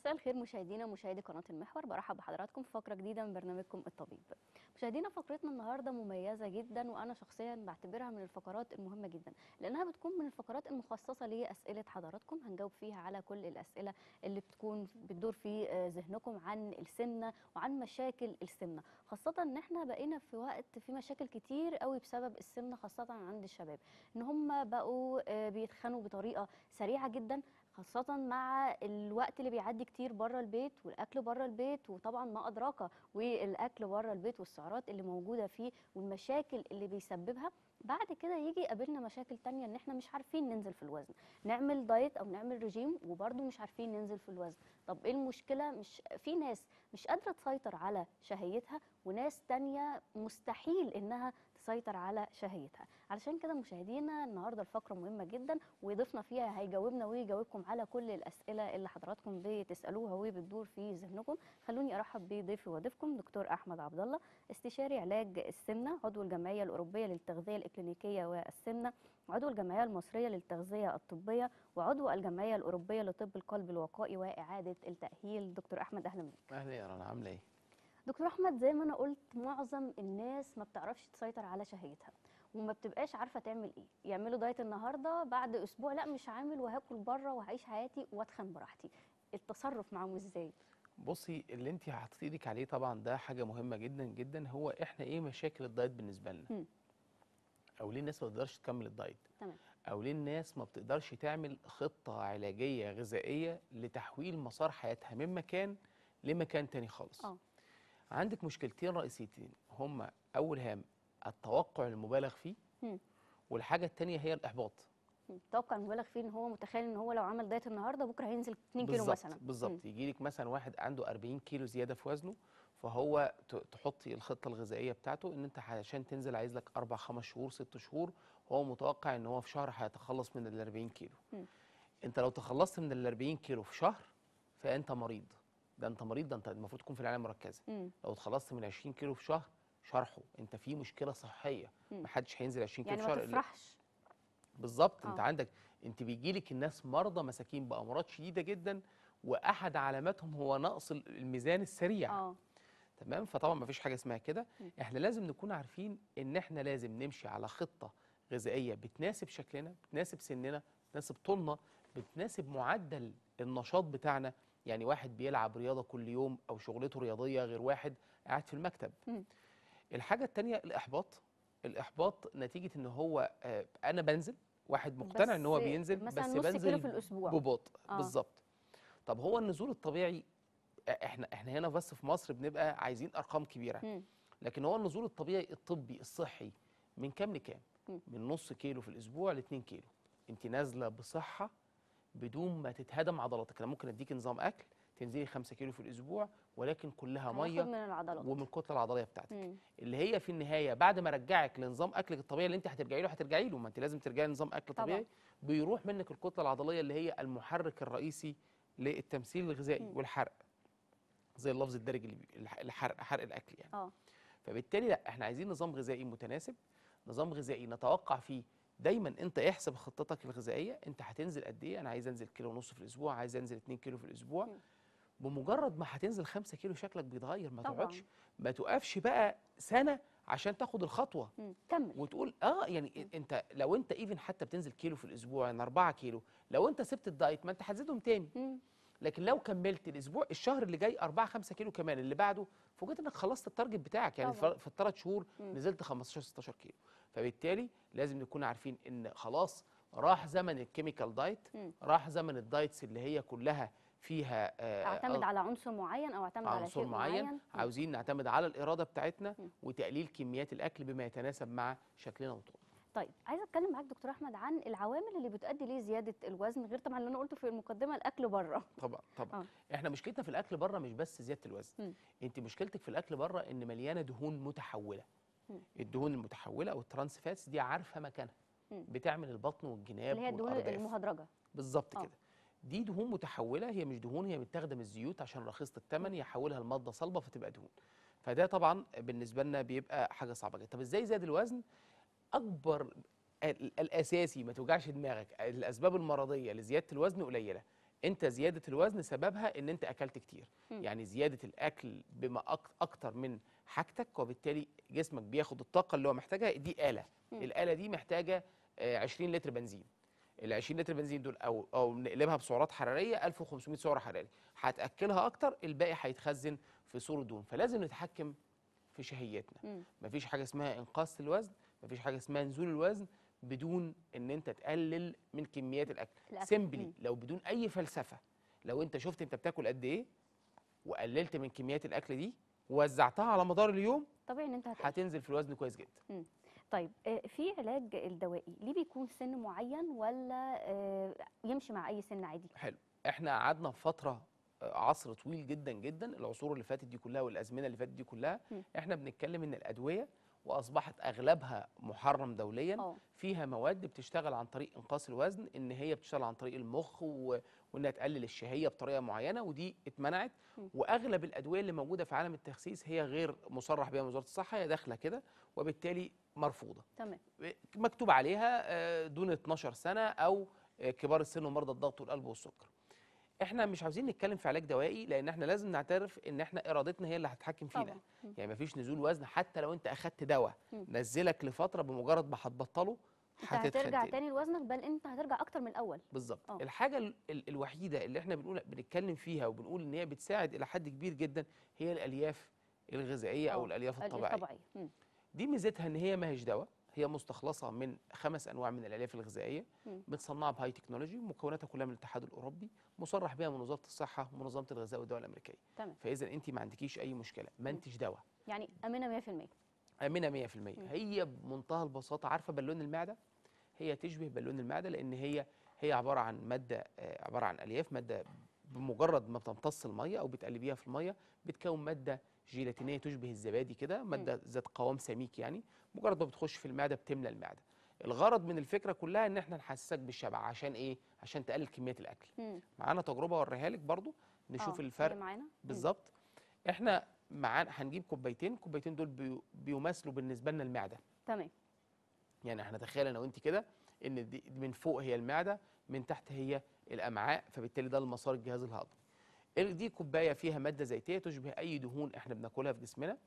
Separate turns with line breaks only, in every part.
مساء الخير مشاهدينا ومشاهدي قناة المحور. برحب بحضراتكم في فقرة جديدة من برنامجكم الطبيب. مشاهدينا فقرتنا النهارده مميزة جدا وأنا شخصيا بعتبرها من الفقرات المهمة جدا لأنها بتكون من الفقرات المخصصة لأسئلة حضراتكم. هنجاوب فيها على كل الأسئلة اللي بتكون بتدور في آه، ذهنكم عن السمنة وعن مشاكل السمنة. خاصة إن إحنا بقينا في وقت في مشاكل كتير قوي بسبب السمنة خاصة عند الشباب. إن هم بقوا آه، بيتخنوا بطريقة سريعة جدا خاصة مع الوقت اللي بيعدي كتير بره البيت والأكل بره البيت وطبعا ما أدراك والأكل بره البيت والسعرات اللي موجودة فيه والمشاكل اللي بيسببها. بعد كده يجي يقابلنا مشاكل تانية إن إحنا مش عارفين ننزل في الوزن. نعمل دايت أو نعمل رجيم وبرضه مش عارفين ننزل في الوزن. طب إيه المشكلة؟ مش في ناس مش قادرة تسيطر على شهيتها وناس تانية مستحيل إنها تسيطر على شهيتها. علشان كده مشاهدينا النهارده الفقرة مهمة جدا وضيفنا فيها هيجاوبنا ويجاوبكم على كل الأسئلة اللي حضراتكم بتسألوها وبتدور في ذهنكم. خلوني أرحب بضيفي وضيفكم دكتور أحمد عبد الله استشاري علاج السمنة عضو الجمعية الأوروبية للتغذية الاكلينيكيه والسمنة عضو الجمعية المصرية للتغذية الطبية وعضو الجمعية الأوروبية لطب القلب الوقائي وإعادة التأهيل. دكتور أحمد أهلا بك
أهلا يا رنا عامله إيه؟
دكتور أحمد زي ما أنا قلت معظم الناس ما بتعرفش تسيطر على شهيتها وما بتبقاش عارفة تعمل إيه. يعملوا دايت النهارده بعد أسبوع لأ مش عامل وهاكل بره وهعيش حياتي وأتخن براحتي. التصرف معاهم إزاي؟
بصي اللي انت حطيتي إيدك عليه طبعا ده حاجة مهمة جدا جدا. هو إحنا إيه مشاكل الدايت بالنسبة لنا. أو ليه الناس ما بتقدرش تكمل الدايت؟
تمام.
أو ليه الناس ما بتقدرش تعمل خطة علاجية غذائية لتحويل مسار حياتها من مكان لمكان تاني خالص؟
آه.
عندك مشكلتين رئيسيتين هما أول هام التوقع المبالغ فيه. والحاجة التانية هي الإحباط.
توقع مبالغ فيه إن هو متخيل إن هو لو عمل دايت النهارده بكرة هينزل 2 كيلو مثلا.
بالظبط. يجي لك مثلا واحد عنده 40 كيلو زيادة في وزنه فهو تحطي الخطة الغذائية بتاعته إن أنت عشان تنزل عايز لك أربع خمس شهور ست شهور هو متوقع إن هو في شهر هيتخلص من ال 40 كيلو.
مم.
أنت لو تخلصت من ال 40 كيلو في شهر فأنت مريض. ده انت مريض ده انت المفروض تكون في العنايه المركزه
مم.
لو اتخلصت من 20 كيلو في شهر شرحه. انت في مشكلة صحية.
مم.
محدش هينزل 20 كيلو
يعني
في
ما
شهر إلا-
تفرحش.
بالظبط. انت
آه.
عندك انت بيجي لك الناس مرضى مساكين بامراض شديده جدا وأحد علاماتهم هو نقص ال- الميزان السريع.
آه.
تمام؟ فطبعا ما فيش حاجة اسمها كده. إحنا لازم نكون عارفين إن إحنا لازم نمشي على خطة غذائية بتناسب شكلنا بتناسب سننا بتناسب طولنا بتناسب معدل النشاط بتاعنا. يعني واحد بيلعب رياضة كل يوم أو شغلته رياضية غير واحد قاعد في المكتب
م.
الحاجة التانية الإحباط الإحباط نتيجة إن هو آه، أنا بنزل واحد مقتنع إن هو بينزل
مثلا
بس
نص كيلو
بنزل
في الأسبوع.
ببطء
آه.
بالظبط طب هو النزول الطبيعي آه، إحنا إحنا هنا بس في مصر بنبقى عايزين أرقام كبيرة
مم.
لكن هو النزول الطبيعي الطبي الصحي من كام لكام. من نص كيلو في الأسبوع ل 2 كيلو انت نازلة بصحة بدون ما تتهدم عضلاتك. أنا ممكن أديك نظام أكل تنزلي 5 كيلو في الأسبوع ولكن كلها
هياخد
مية
من العضلات.
ومن الكتله العضلية بتاعتك.
مم.
اللي هي في النهاية بعد ما أرجعك لنظام أكلك الطبيعي اللي أنت هترجعي له هترجعي له. ما أنت لازم ترجعي لنظام أكل
طبعاً.
طبيعي بيروح منك الكتلة العضلية اللي هي المحرك الرئيسي للتمثيل الغذائي
مم.
والحرق. زي اللفظ الدارج اللي الحرق حرق الأكل يعني.
آه.
فبالتالي لأ إحنا عايزين نظام غذائي متناسب. نظام غذائي نتوقع فيه دايما أنت احسب خطتك الغذائية أنت هتنزل قد إيه أنا عايز أنزل كيلو ونص في الأسبوع عايز أنزل 2 كيلو في الأسبوع
مم.
بمجرد ما هتنزل 5 كيلو شكلك بيتغير ما. تقعدش ما توقفش بقى سنة عشان تاخد الخطوة
مم. كمل
وتقول آه يعني إ- أنت لو أنت even حتى بتنزل كيلو في الأسبوع يعني 4 كيلو لو أنت سبت ال diet ما أنت هتزيدهم تاني
مم.
لكن لو كملت الأسبوع الشهر اللي جاي 4 5 كيلو كمان اللي بعده فوجئت إنك خلصت ال target بتاعك يعني
طبعاً.
في في الثلاث شهور
مم.
نزلت 15 16 كيلو فبالتالي لازم نكون عارفين إن خلاص راح زمن ال chemical diet
مم.
راح زمن ال diets اللي هي كلها فيها آه،
اعتمد
آه،
على عنصر معين أو اعتمد على
عنصر معين
معين
عاوزين نعتمد على الإرادة بتاعتنا
مم.
وتقليل كميات الأكل بما يتناسب مع شكلنا وطولنا
طيب عايزة أتكلم معاك دكتور أحمد عن العوامل اللي بتؤدي لزياده الوزن غير طبعا اللي أنا قلته في المقدمة الأكل بره
طبعا طبعا
آه.
إحنا مشكلتنا في الأكل بره مش بس زيادة الوزن. أنت مشكلتك في الأكل بره إن مليانة دهون
متحولة.
الدهون المتحوله أو ال trans fats دي عارفه مكانها. بتعمل البطن والجناب
اللي هي الدهون. المهدرجة.
بالظبط
آه.
كده. دي دهون متحوله هي مش دهون هي متاخده من الزيوت عشان رخيصه الثمن يحولها لماده صلبة فتبقى دهون. فده طبعا بالنسبة لنا بيبقى حاجة صعبة جدا. طب إزاي زاد الوزن؟ أكبر ال- الأساسي ما توجعش دماغك الأسباب المرضية لزيادة الوزن قليلة. أنت زيادة الوزن سببها إن أنت أكلت كتير.
مم.
يعني زيادة الأكل بما أكتر من حاجتك وبالتالي جسمك بياخد الطاقة اللي هو محتاجها دي آلة
مم.
الآلة دي محتاجة آه، 20 لتر بنزين ال 20 لتر بنزين دول أو أو نقلبها بسعرات حرارية 1500 سعر حراري هتأكلها أكتر الباقي هيتخزن في صوره دهون فلازم نتحكم في شهيتنا. مفيش حاجة اسمها إنقاص الوزن مفيش حاجة اسمها نزول الوزن بدون إن أنت تقلل من كميات الأكل
الأكل.
سيمبلي. لو بدون أي فلسفة لو أنت شفت أنت بتاكل قد إيه وقللت من كميات الأكل دي ووزعتها على مدار اليوم
طبيعي إن أنت هتقل.
هتنزل في الوزن كويس جدا.
طيب آه، في علاج الدوائي ليه بيكون سن معين ولا آه، يمشي مع أي سن عادي؟
حلو. إحنا قعدنا فترة آه، عصر طويل جدا جدا العصور اللي فاتت دي كلها والأزمنة اللي فاتت دي كلها.
مم.
إحنا بنتكلم إن الأدوية وأصبحت أغلبها محرم دوليا
آه
فيها مواد بتشتغل عن طريق إنقاص الوزن إن هي بتشتغل عن طريق المخ و... وإنها تقلل الشهية بطريقة معينة ودي اتمنعت. وأغلب الأدوية اللي موجودة في عالم التخسيس هي غير مصرح بها من وزارة الصحة هي داخلة كده وبالتالي مرفوضة
تمام
مكتوب عليها آه، دون 12 سنة أو آه، كبار السن ومرضى الضغط والقلب والسكر إحنا مش عاوزين نتكلم في علاج دوائي لأن إحنا لازم نعترف إن إحنا إرادتنا هي اللي هتتحكم فينا. يعني مفيش نزول وزن حتى لو أنت أخدت دواء. نزلك لفترة بمجرد ما هتبطله
انت هترجع تاني لوزنك بل انت هترجع أكتر من الأول.
بالظبط.
آه.
الحاجة ال- ال- الوحيدة اللي إحنا بنقول بنتكلم فيها وبنقول إن هي بتساعد إلى حد كبير جدا هي الألياف الغذائية أو
آه،
الألياف الطبيعية.
الطبيعية. مم.
دي ميزتها إن هي ما هيش دواء هي مستخلصة من خمس أنواع من الألياف
الغذائية.
متصنعة بهاي تكنولوجي مكوناتها كلها من الاتحاد الأوروبي مصرح بها من وزارة الصحة ومنظمه الغذاء والدواء الأمريكية.
تمام.
فإذا أنت ما عندكيش أي مشكلة ما. انتش دواء.
يعني آمنة 100%
آمنة 100% هي بمنتهى البساطة عارفة بالون المعدة؟ هي تشبه بالون المعدة لأن هي هي عبارة عن مادة آه، عبارة عن ألياف مادة بمجرد ما بتمتص المية أو بتقلبيها في المية بتكون مادة جيلاتينية تشبه الزبادي كده مادة ذات قوام سميك يعني مجرد ما بتخش في المعدة بتملى المعدة. الغرض من الفكرة كلها إن إحنا نحسسك بالشبع عشان إيه؟ عشان تقلل كميات
الأكل.
معانا تجربة أوريها لك برضو نشوف
آه،
الفرق. بالظبط. إحنا معانا هنجيب كوبايتين الكوبايتين دول بي- بيمثلوا بالنسبة لنا المعدة.
تمام.
يعني إحنا تخيل أنا وانت كده ان دي من فوق هي المعدة من تحت هي الامعاء فبالتالي ده المسار الجهاز الهضمي. ال- دي كوباية فيها مادة زيتية تشبه أي دهون إحنا بناكلها في جسمنا.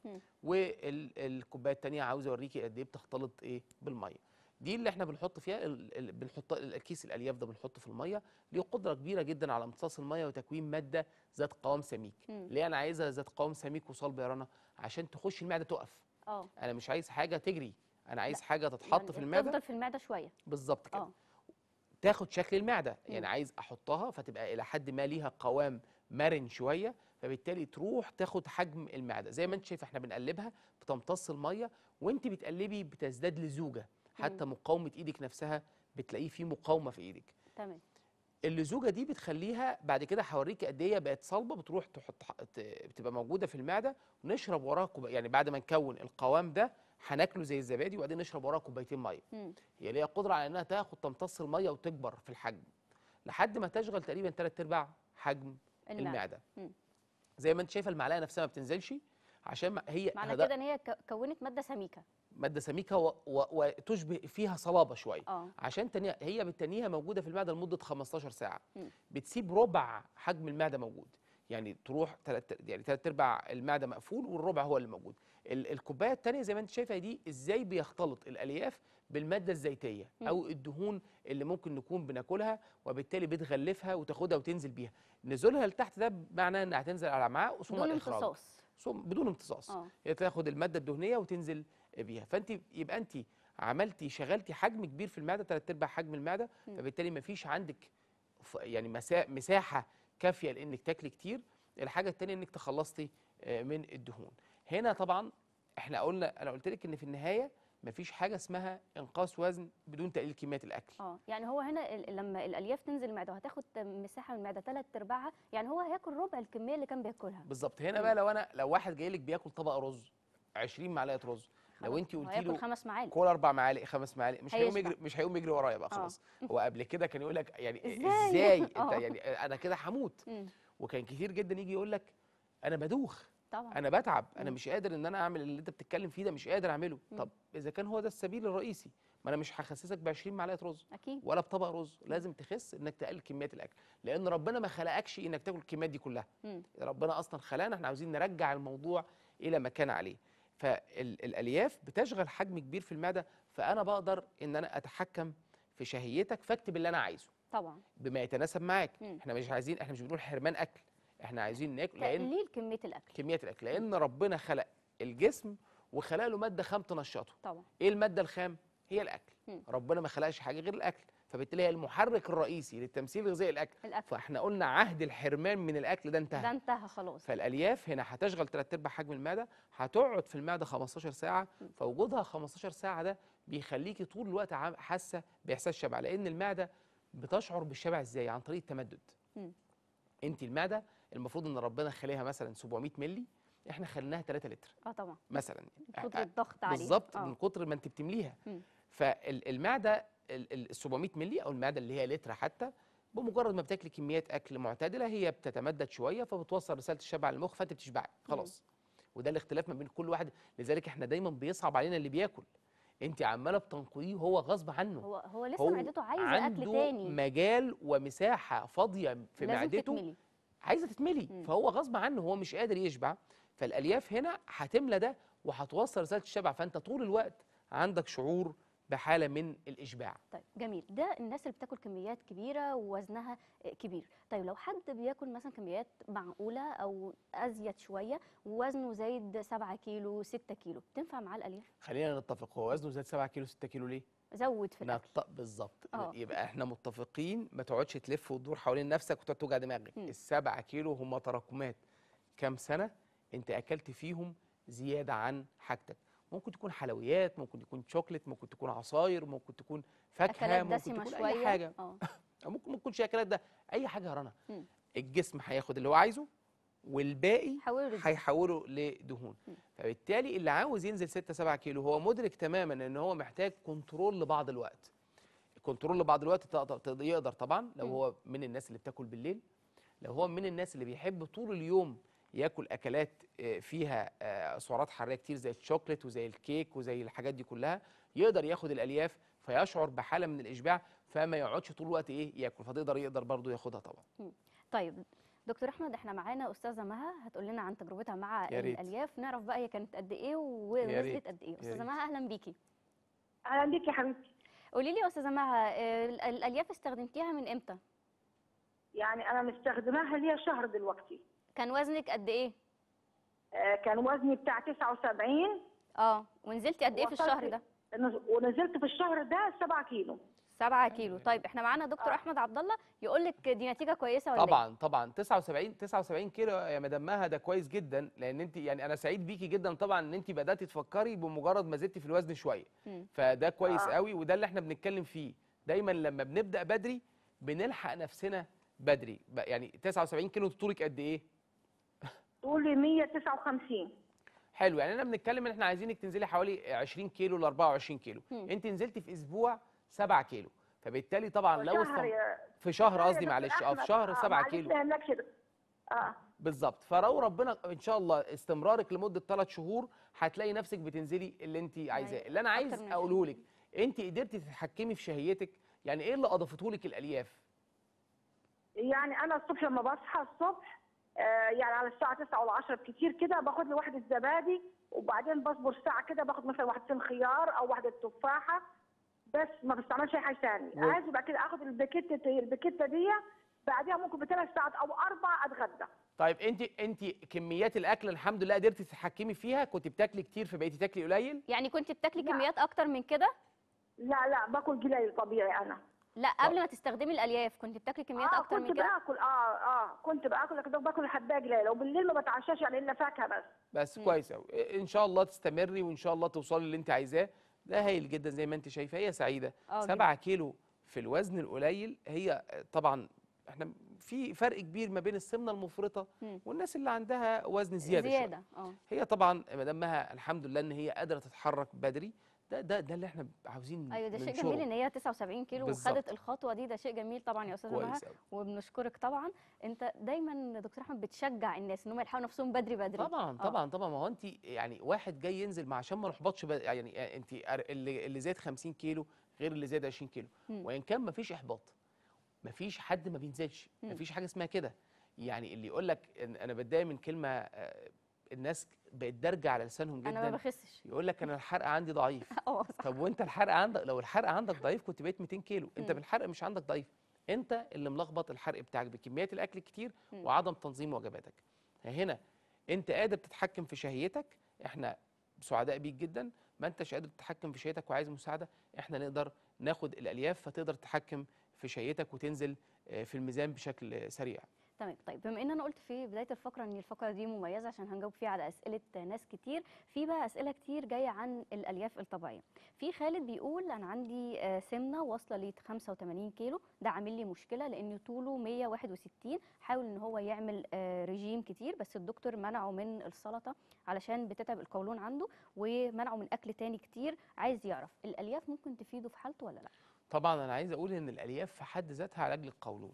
والكوبايه الثانية عاوزة أوريكي قد إيه بتختلط إيه بالمية. دي اللي إحنا بنحط فيها بنحط الكيس الألياف ده بنحطه في المية ليه قدرة كبيرة جدا على امتصاص المية وتكوين مادة ذات قوام سميك.
مم.
ليه أنا عايزها ذات قوام سميك وصلب يا رنا؟ عشان تخش المعدة تقف.
آه.
أنا مش عايز حاجة تجري. أنا عايز
لا،
حاجة تتحط
يعني
في المعدة؟
تفضل في المعدة شوية.
بالظبط كده.
آه.
تاخد شكل
المعدة.
يعني عايز أحطها فتبقى إلى حد ما ليها قوام مرن شوية فبالتالي تروح تاخد حجم المعدة. زي ما أنت شايف إحنا بنقلبها بتمتص المية وأنت بتقلبي بتزداد لزوجة. حتى مقاومة إيدك نفسها بتلاقيه في مقاومة في إيدك.
تمام.
اللزوجة دي بتخليها بعد كده هوريكي قد إيه بقت صلبة بتروح تحط بتبقى موجودة في المعدة ونشرب وراها يعني بعد ما نكون القوام ده هناكله زي الزبادي وبعدين نشرب وراها كوبايتين ميه. هي ليها قدرة على إنها تاخد تمتص الميه وتكبر في الحجم. لحد ما تشغل تقريبا ثلاث أرباع حجم
المعدة.
المعدة.
مم.
زي ما أنت شايفة المعلقة نفسها ما بتنزلش عشان هي
معنى كده إن هي كونت مادة سميكة.
مادة سميكة و- و- وتشبه فيها صلابة شوية.
آه.
عشان تانية هي بتنيها موجودة في المعدة لمدة 15 ساعة.
مم.
بتسيب ربع حجم المعدة موجود. يعني تروح تلات يعني ثلاث أرباع المعدة مقفول والربع هو اللي موجود. ال- الكوباية الثانية زي ما أنت شايفه دي إزاي بيختلط الألياف بالمادة
الزيتية.
أو الدهون اللي ممكن نكون بناكلها وبالتالي بتغلفها وتاخدها وتنزل بيها. نزولها لتحت ده معناه إنها هتنزل على الامعاء ثم
بدون
الاخراج
امتصاص.
بدون امتصاص.
آه.
هي تاخد المادة الدهنية وتنزل بيها. فأنت يبقى أنت عملتي شغلتي حجم كبير في المعدة ثلاث أرباع حجم
المعدة.
فبالتالي ما فيش عندك يعني مسا- مساحة كافية لإنك تاكلي كتير الحاجة الثانية إنك تخلصتي آه، من الدهون. هنا طبعا إحنا قلنا أنا قلت لك إن في النهاية ما فيش حاجة اسمها إنقاص وزن بدون تقليل كميات الأكل.
آه يعني هو هنا لما الألياف تنزل المعده وهتاخد مساحة من المعده ثلاث أرباعها يعني هو هياكل ربع الكمية اللي كان بياكلها.
بالظبط. هنا. بقى لو أنا لو واحد جاي لك بياكل طبق رز 20 معلقة رز لو انت قلتي له
خمس معالق
كل أربع معالق خمس معالق مش هيقوم. يجري مش هيقوم يجري ورايا بقى
آه.
خلاص هو قبل كده كان يقول لك يعني
إزاي؟
إزاي أنت
آه.
يعني أنا كده هموت. وكان كتير جدا يجي يقول لك أنا بدوخ
طبعا
أنا بتعب
أنا.
مش قادر إن أنا أعمل اللي أنت بتتكلم فيه ده مش قادر
أعمله.
طب إذا كان هو ده السبيل الرئيسي ما أنا مش هخسسك ب 20 معلقة رز
أكيد
ولا بطبق رز لازم تخس إنك تقلل كميات الأكل لأن ربنا ما خلقكش إنك تاكل الكميات دي كلها
مم.
ربنا أصلا خلقنا إحنا عاوزين نرجع الموضوع إلى ما كان عليه فالالياف بتشغل حجم كبير في المعدة فأنا بقدر إن أنا أتحكم في شهيتك فاكتب اللي أنا عايزه.
طبعا.
بما يتناسب معاك.
مم.
إحنا مش عايزين إحنا مش بنقول حرمان أكل إحنا عايزين ناكل لأن
تقليل كمية الأكل.
كميات الأكل لأن ربنا خلق الجسم وخلق له مادة خام تنشطه.
طبعا.
إيه المادة الخام؟ هي الأكل.
مم.
ربنا ما خلقش حاجة غير الأكل. فبالتالي هي المحرك الرئيسي للتمثيل الغذائي الأكل.
الأكل.
فاحنا قلنا عهد الحرمان من الأكل ده انتهى.
ده انتهى خلاص.
فالألياف هنا هتشغل ثلاث أرباع حجم المعدة هتقعد في المعدة 15
ساعة.
فوجودها 15 ساعة ده بيخليكي طول الوقت حاسة بإحساس شبع لأن المعدة بتشعر بالشبع إزاي؟ عن طريق التمدد.
م.
أنت المعدة المفروض إن ربنا خليها مثلا 700 مللي إحنا خليناها 3 لتر.
آه طبعا.
مثلا.
من كتر الضغط عليه
بالظبط
آه.
من كتر ما أنت بتمليها. فالمعده ال 700 مللي أو المعدة اللي هي لتر حتى بمجرد ما بتاكلي كميات أكل معتدلة هي بتتمدد شوية فبتوصل رسالة الشبع للمخ فأنت بتشبعي خلاص. وده الاختلاف ما بين كل واحد. لذلك إحنا دايما بيصعب علينا اللي بياكل. أنت عمالة بتنقذيه هو غصب عنه.
هو هو لسه
هو
معدته عايزة
أكل
تاني.
مجال ومساحة فاضية في
لازم
معدته
تتملي.
عايزة تتملي.
مم.
فهو غصب عنه هو مش قادر يشبع. فالألياف هنا هتملى ده وهتوصل رسالة الشبع. فأنت طول الوقت عندك شعور بحالة من الإشباع.
طيب جميل. ده الناس اللي بتاكل كميات كبيرة ووزنها كبير. طيب لو حد بياكل مثلا كميات معقولة أو أزيد شوية ووزنه زايد 7 كيلو 6 كيلو تنفع معاه الألياف؟
خلينا نتفق. هو وزنه زاد 7 كيلو 6 كيلو ليه؟
زود في الأكل.
نط... بالظبط
آه.
يبقى إحنا متفقين ما تقعدش تلف وتدور حوالين نفسك وتقعد توجع دماغك.
مم.
السبعة كيلو هم تراكمات. كام سنة؟ أنت أكلت فيهم زيادة عن حاجتك. ممكن تكون حلويات ممكن تكون شوكليت ممكن تكون عصاير ممكن تكون
فاكهة
ممكن تكون
شوية
اي حاجة
آه
أو ممكن ما تكونش أكلات ده أي حاجة يا رنا. الجسم هياخد اللي هو عايزه والباقي. هيحوله لدهون
مم.
فبالتالي اللي عاوز ينزل 6 7 كيلو هو مدرك تماما إن هو محتاج control لبعض الوقت ال control لبعض الوقت يقدر طبعا لو
مم.
هو من الناس اللي بتاكل بالليل لو هو من الناس اللي بيحب طول اليوم ياكل أكلات آه، فيها آه، سعرات حرارية كتير زي الشوكليت وزي الكيك وزي الحاجات دي كلها يقدر ياخد الألياف فيشعر بحالة من الإشباع فما يقعدش طول الوقت إيه ياكل. فتقدر يقدر برضه ياخدها طبعا.
طيب دكتور أحمد إحنا معانا أستاذة مها هتقول لنا عن تجربتها مع. الألياف نعرف بقى هي كانت قد إيه
ريت.
قد إيه.
أستاذة.
مها أهلا بيكي.
أهلا بيك يا حبيبتي.
قولي لي يا أستاذة مها آه، ال- الألياف استخدمتيها من إمتى؟
يعني أنا مستخدماها ليا شهر دلوقتي.
كان وزنك قد إيه؟
آه، كان وزني بتاع 79
آه ونزلتي قد إيه في الشهر ده؟
نز- ونزلت في الشهر ده 7 كيلو.
7 كيلو. طيب إحنا معانا دكتور
آه.
أحمد عبد الله يقول لك دي نتيجة كويسة ولا إيه؟
طبعا طبعا. 79 79 كيلو يا مدام مها ده كويس جدا لأن انت يعني أنا سعيد بيكي جدا طبعا إن انت بدأتي تفكري بمجرد ما زدتي في الوزن
شوية.
فده كويس
آه.
قوي وده اللي إحنا بنتكلم فيه. دايما لما بنبدأ بدري بنلحق نفسنا بدري. ب- يعني 79 كيلو انت طولك قد إيه؟
طولي 159
حلو يعني أنا بنتكلم ان إحنا عايزينك تنزلي حوالي 20 كيلو ل 24 كيلو.
مم.
انت نزلتي في أسبوع 7 كيلو فبالتالي طبعا لو استم... في شهر قصدي معلش آه في. شهر
آه،
7
معلش
كيلو.
آه.
بالظبط. فلو ربنا إن شاء الله استمرارك لمدة ثلاث شهور هتلاقي نفسك بتنزلي اللي انت عايزاه.
أيوة،
اللي
أنا
عايز أقوله لك انت قدرتي تتحكمي في شهيتك يعني إيه اللي أضافته لك الألياف؟
يعني أنا الصبح لما بصحى الصبح آه، يعني على الساعة 9 ولا 10 كتير كده باخد لي واحدة زبادي وبعدين بصبر ساعة كده باخد مثلا واحدتين خيار أو واحدة تفاحة بس ما بستعملش أي حاجة ثانية
و-
عايز بعد كده آخد الباكيته الباكيته دي بعدها ممكن بثلاث ساعات أو أربع أتغدى.
طيب أنت أنت كميات الأكل الحمد لله قدرتي تتحكمي فيها؟ كنت بتاكلي كتير فبقيتي تاكلي قليل؟
يعني كنت بتاكلي. كميات أكتر من كده؟
لا لا باكل قليل طبيعي أنا.
لا قبل ما تستخدمي الألياف كنت بتاكلي كميات
آه
أكتر
كنت
من كده؟
باكل آه آه كنت باكل لكن باكل حباية قليله وبالليل ما بتعشاش يعني إلا فاكهة بس.
بس
مم.
كويس قوي إن شاء الله تستمري وإن شاء الله توصلي اللي أنت عايزاه. ده هايل جدا زي ما أنت شايفة. هي سعيدة.
آه
7 كيلو في الوزن القليل هي طبعا إحنا في فرق كبير ما بين السمنة
المفرطة.
والناس اللي عندها وزن زيادة.
زيادة آه.
هي طبعا مدام مها الحمد لله إن هي قادرة تتحرك بدري ده ده ده اللي إحنا عاوزين
أيوه ده شيء. جميل إن هي 79 كيلو
بالظبط.
وخدت الخطوة دي ده شيء جميل طبعا يا
أستاذة أوي.
وبنشكرك طبعا أنت دايما دكتور أحمد بتشجع الناس إن هم يلحقوا نفسهم بدري بدري
طبعا
آه.
طبعا طبعا ما هو أنت يعني واحد جاي ينزل مع عشان ما نحبطش يعني أنت اللي اللي زاد 50 كيلو غير اللي زاد 20 كيلو. وإن كان ما فيش إحباط ما فيش حد ما بينزلش ما. فيش حاجة اسمها كده يعني اللي يقول لك أنا بتضايق من كلمة آه، الناس بقت دارجة على لسانهم
أنا ما
جدا.
بخسش.
يقول لك أنا الحرق عندي ضعيف.
آه صح.
طب وأنت الحرق عندك؟ لو الحرق عندك ضعيف كنت بقيت 200 كيلو.
أنت.
بالحرق مش عندك ضعيف. أنت اللي ملخبط الحرق بتاعك بكميات الأكل الكتير. وعدم تنظيم وجباتك. هنا أنت قادر تتحكم في شهيتك. إحنا سعداء بيك جدا. ما أنتش قادر تتحكم في شهيتك وعايز مساعدة. إحنا نقدر ناخد الألياف فتقدر تتحكم في شهيتك وتنزل آه، في الميزان بشكل سريع.
تمام. طيب بما إن أنا قلت في بداية الفقرة إن الفقرة دي مميزة عشان هنجاوب فيها على أسئلة ناس كتير في بقى أسئلة كتير جاية عن الألياف الطبيعية. في خالد بيقول أنا عندي آه، سمنة واصلة ل 85 كيلو. ده عامل لي مشكلة لأن طوله 161 حاول إن هو يعمل آه، رجيم كتير بس الدكتور منعه من السلطة علشان بتتعب القولون عنده ومنعه من أكل تاني كتير. عايز يعرف الألياف ممكن تفيده في حالته ولا لأ؟
طبعا أنا عايز أقول إن الألياف في حد ذاتها علاج للقولون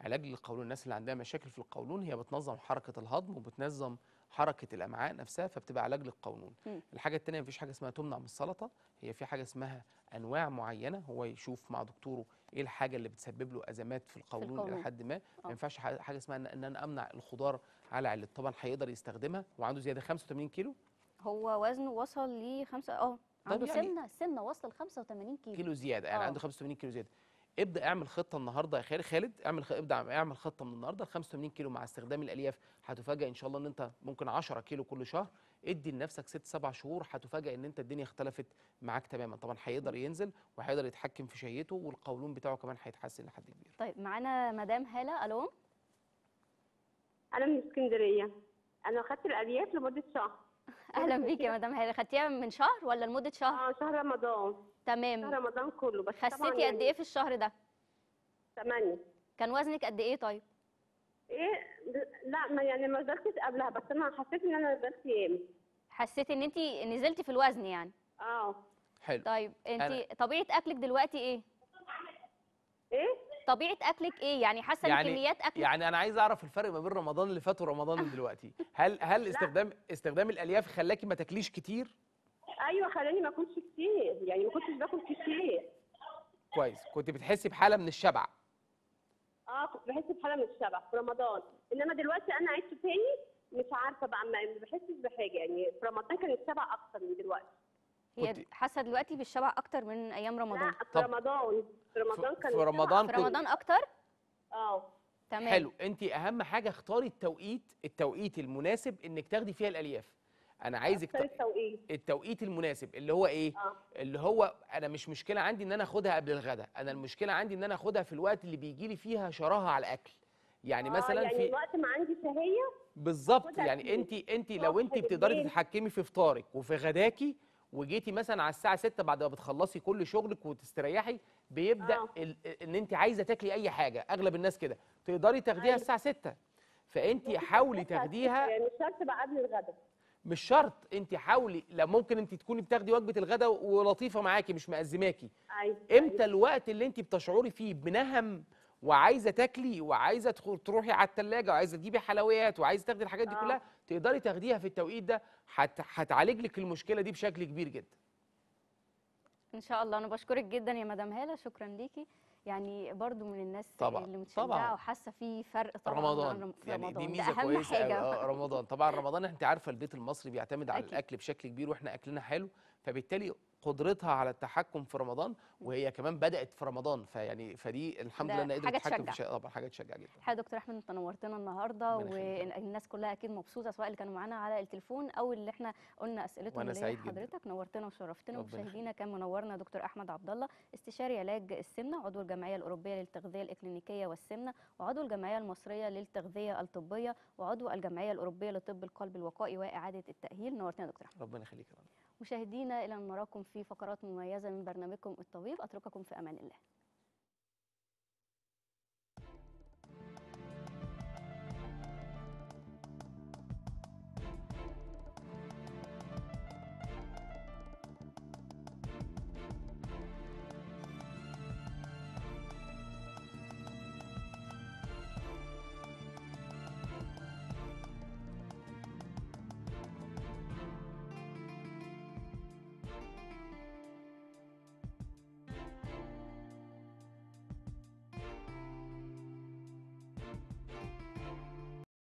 علاج للقولون الناس اللي عندها مشاكل في القولون هي بتنظم حركة الهضم وبتنظم حركة الأمعاء نفسها فبتبقى علاج للقولون
مم.
الحاجة التانية مفيش حاجة اسمها تمنع من السلطة هي في حاجة اسمها أنواع معينة هو يشوف مع دكتوره إيه الحاجة اللي بتسبب له أزمات في القولون,
القولون.
إلى حد ما
آه.
ما ينفعش ح- حاجة اسمها ان إن أنا أمنع الخضار على علة طبعا هيقدر يستخدمها وعنده زيادة 85 كيلو
هو وزنه وصل ل 5
آه
عنده
يعني-
سمنه سمنه واصله ل 85 كيلو
كيلو زيادة يعني
آه.
عنده 85 كيلو زيادة ابدأ اعمل خطة النهارده يا خالد. خالد اعمل خ... ابدأ اعمل خطة من النهارده ل 85 كيلو مع استخدام الألياف. هتفاجئ إن شاء الله إن أنت ممكن 10 كيلو كل شهر. ادي لنفسك 6 7 شهور هتفاجئ إن أنت الدنيا اختلفت معاك تماما. طبعا هيقدر ينزل وهيقدر يتحكم في شهيته والقولون بتاعه كمان هيتحسن لحد كبير.
طيب معانا مدام هالة. ألو؟
أنا من اسكندرية. أنا خدت الألياف لمدة شهر.
أهلا بيك يا مدام هاله خدتيها من شهر ولا لمدة شهر؟
آه شهر رمضان. شهر
تمام
رمضان كله بس
خسيتي قد
يعني
إيه في الشهر ده؟
ثمانية
كان وزنك قد إيه طيب؟
إيه؟ لا ما يعني ما نزلتش قبلها بس أنا حسيت إن أنا نزلت ياما.
حسيتي إن انت نزلتي في الوزن يعني؟
آه.
حلو.
طيب انت
أنا-
طبيعة أكلك دلوقتي إيه؟
إيه؟
طبيعة أكلك إيه؟ يعني حاسة إن
يعني-
كميات أكلك
يعني أنا عايز أعرف الفرق ما بين رمضان اللي فات ورمضان اللي دلوقتي. هل هل استخدام استخدام الألياف خلاكي ما تاكليش كتير؟
أيوه خلاني ما أكلش كتير. يعني ما كنتش باكل كتير.
كويس. كنت بتحسي بحالة من الشبع.
آه كنت بحس بحالة من الشبع في رمضان. إنما دلوقتي أنا عدت تاني مش عارفة بقى ما ما بحسش بحاجة. يعني في رمضان كان الشبع أكتر من دلوقتي.
هي
كنت-
حاسة دلوقتي بالشبع أكتر من أيام رمضان.
لا في رمضان. في رمضان كان
في رمضان
في رمضان أكتر؟
آه.
تمام.
حلو. أنت أهم حاجة اختاري التوقيت التوقيت المناسب إنك تاخدي فيها الألياف. أنا عايزك
التوقيت.
التوقيت المناسب اللي هو إيه؟
آه.
اللي هو أنا مش مشكلة عندي إن أنا آخدها قبل الغداء أنا المشكلة عندي إن أنا آخدها في الوقت اللي بيجي لي فيها شراهة على الأكل. يعني
آه،
مثلا
يعني
في
وقت ما عندي شهيه
بالظبط. يعني. أنت أنت لو
أنت
بتقدري. تتحكمي في فطارك وفي غداكي وجيتي مثلا على الساعة 6 بعد ما بتخلصي كل شغلك وتستريحي بيبدأ
آه.
ال- إن انت عايزة تاكلي أي حاجة. أغلب الناس كده. تقدري تاخديها
أيوة.
الساعة 6 فانت حاولي تاخديها
يعني مش شرط بقى قبل الغداء
مش شرط. انت حاولي. لا ممكن انت تكوني بتاخدي وجبة الغداء ولطيفة معاكي مش مأزماكي.
أيوه
إمتى الوقت اللي انت بتشعري فيه بنهم وعايزة تاكلي وعايزة تروحي على الثلاجه وعايزة تجيبي حلويات وعايزة تاخدي الحاجات دي
آه.
كلها تقدري تاخديها في التوقيت ده هت- هتعالج لك المشكلة دي بشكل كبير جدا.
إن شاء الله. أنا بشكرك جدا يا مدام هالة. شكرا ليكي. يعني برضو من الناس
طبعاً،
اللي
متشجعة.
وحاسة في فرق طبعا
رمضان.
في
يعني
رمضان.
دي
ده
ميزة كويسة.
حاجة.
آه رمضان. طبعا رمضان انت عارفة البيت المصري بيعتمد على
أكيد.
الأكل بشكل كبير وإحنا أكلنا حلو فبالتالي قدرتها على التحكم في رمضان وهي كمان بدأت في رمضان فيعني فدي الحمد لله انها قدرت تتحكم في. شيء طبعا حاجة تشجع جدا
يا دكتور أحمد أنت نورتنا النهارده. والناس كلها أكيد مبسوطة سواء اللي كانوا معانا على التليفون أو اللي إحنا قلنا
أسئلتهم جداً.
حضرتك نورتنا وشرفتنا ومشاهدينا كان منورنا دكتور أحمد عبد الله استشاري علاج السمنة عضو الجمعية الأوروبية للتغذية الإكلينيكية والسمنة وعضو الجمعية المصرية للتغذية الطبية وعضو الجمعية الأوروبية لطب القلب الوقائي وإعادة التأهيل نورتنا يا دكتور أحمد
ربنا يخليك.
مشاهدينا أن نراكم في فقرات مميزة من برنامجكم الطبيب أترككم في أمان الله.